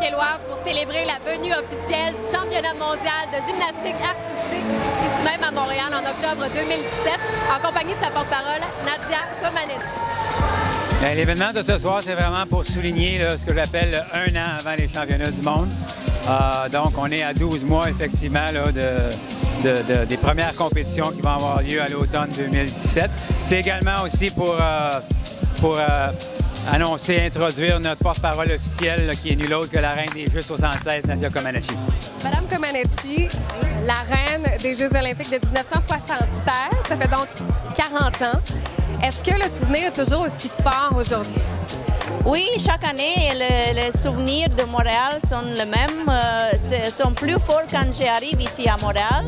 Pour célébrer la venue officielle du championnat mondial de gymnastique artistique, ici même à Montréal en octobre 2017, en compagnie de sa porte-parole, Nadia Comaneci. Ben, l'événement de ce soir, c'est vraiment pour souligner ce que j'appelle un an avant les championnats du monde. Euh, donc, on est à 12 mois, effectivement, de, des premières compétitions qui vont avoir lieu à l'automne 2017. C'est également aussi pour, euh, pour euh, annoncer, introduire notre porte-parole officielle, qui est nulle autre que la reine des Jeux 76, Nadia Comaneci. Madame Comaneci, la reine des Jeux olympiques de 1976, ça fait donc 40 ans. Est-ce que le souvenir est toujours aussi fort aujourd'hui? Oui, chaque année, les, souvenirs de Montréal sont les mêmes, euh, sont plus forts quand j'arrive ici à Montréal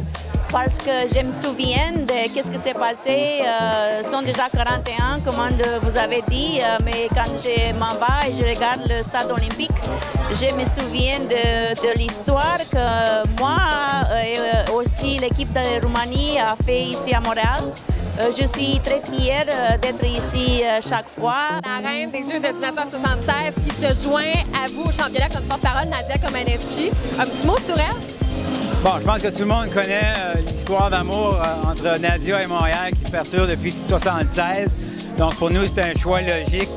parce que je me souviens de ce qui s'est passé. Euh, sont déjà 41, comme vous avez dit, euh, mais quand je m'en vais et je regarde le stade olympique, je me souviens de, l'histoire que moi et euh, aussi l'équipe de Roumanie a fait ici à Montréal. Euh, je suis très fière euh, d'être ici euh, chaque fois. La reine des Jeux de 1976 qui se joint à vous au championnat comme porte-parole, Nadia Comaneci. Un petit mot sur elle? Bon, je pense que tout le monde connaît l'histoire d'amour entre Nadia et Montréal qui perdure depuis 1976. Donc, pour nous, c'est un choix logique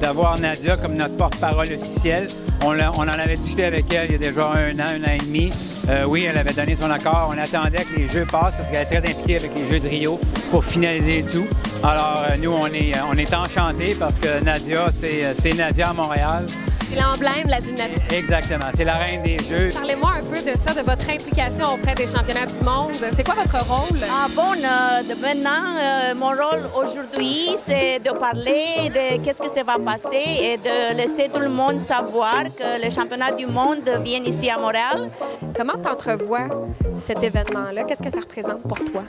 d'avoir Nadia comme notre porte-parole officielle. On, en avait discuté avec elle il y a déjà un an, un an et demi. Euh, oui, elle avait donné son accord. On attendait que les Jeux passent parce qu'elle est très impliquée avec les Jeux de Rio pour finaliser tout. Alors, euh, nous, on est, on est enchantés parce que Nadia, c'est Nadia à Montréal. C'est l'emblème de la gymnastique. Exactement. C'est la reine des Jeux. Parlez-moi un peu de ça, de votre implication auprès des championnats du monde. C'est quoi votre rôle? Ah bon, euh, maintenant, euh, mon rôle aujourd'hui, c'est de parler de qu'est-ce que ça va passer et de laisser tout le monde savoir que les championnats du monde viennent ici à Montréal. Comment tu entrevois cet événement-là? Qu'est-ce que ça représente pour toi?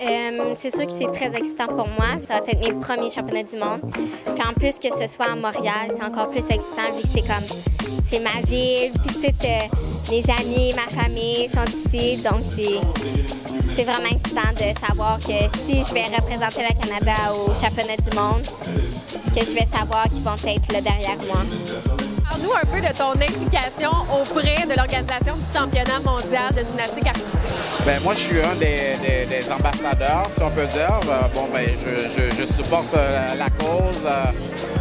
Euh, c'est sûr que c'est très excitant pour moi. Ça va être mes premiers championnats du monde. Puis en plus que ce soit à Montréal, c'est encore plus excitant c'est comme, c'est ma ville, puis toutes euh, mes amis, ma famille sont ici, donc c'est vraiment excitant de savoir que si je vais représenter le Canada au championnat du monde, que je vais savoir qu'ils vont être là derrière moi. Parle-nous un peu de ton implication auprès de l'organisation du championnat mondial de gymnastique artistique. Bien, moi, je suis un des, ambassadeurs, si on peut dire. Euh, bon, ben, je, supporte euh, la cause.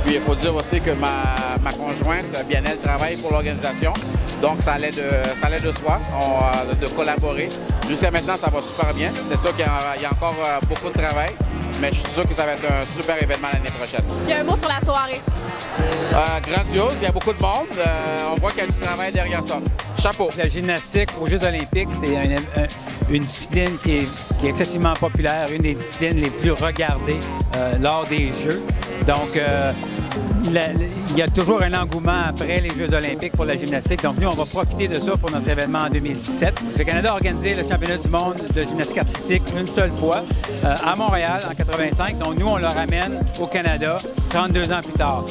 Puis il faut dire aussi que ma, conjointe, bien travaille pour l'organisation. Donc ça allait de, ça de soi euh, de collaborer. Jusqu'à maintenant, ça va super bien. C'est sûr qu'il y, a encore euh, beaucoup de travail, mais je suis sûr que ça va être un super événement l'année prochaine. Il y a un mot sur la soirée. Euh, grandiose, il y a beaucoup de monde. on voit qu'il y a du travail derrière ça. Chapeau. La gymnastique aux Jeux olympiques, c'est une discipline qui est, excessivement populaire, une des disciplines les plus regardées lors des Jeux. Donc, il y a toujours un engouement après les Jeux olympiques pour la gymnastique. Donc, nous, on va profiter de ça pour notre événement en 2017. Le Canada a organisé le championnat du monde de gymnastique artistique une seule fois euh, à Montréal en 85. Donc, nous, on le ramène au Canada 32 ans plus tard.